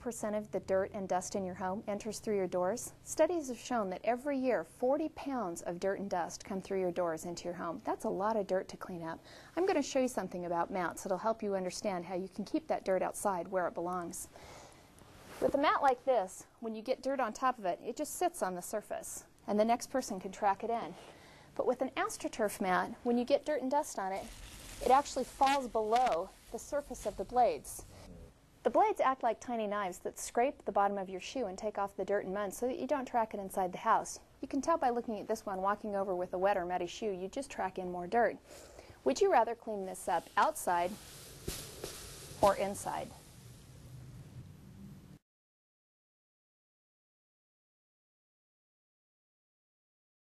80% of the dirt and dust in your home enters through your doors, studies have shown that every year 40 pounds of dirt and dust come through your doors into your home. That's a lot of dirt to clean up. I'm going to show you something about mats that'll help you understand how you can keep that dirt outside where it belongs. With a mat like this, when you get dirt on top of it, it just sits on the surface and the next person can track it in. But with an AstroTurf mat, when you get dirt and dust on it, it actually falls below the surface of the blades. The blades act like tiny knives that scrape the bottom of your shoe and take off the dirt and mud so that you don't track it inside the house. You can tell by looking at this one walking over with a wet or muddy shoe, you just track in more dirt. Would you rather clean this up outside or inside?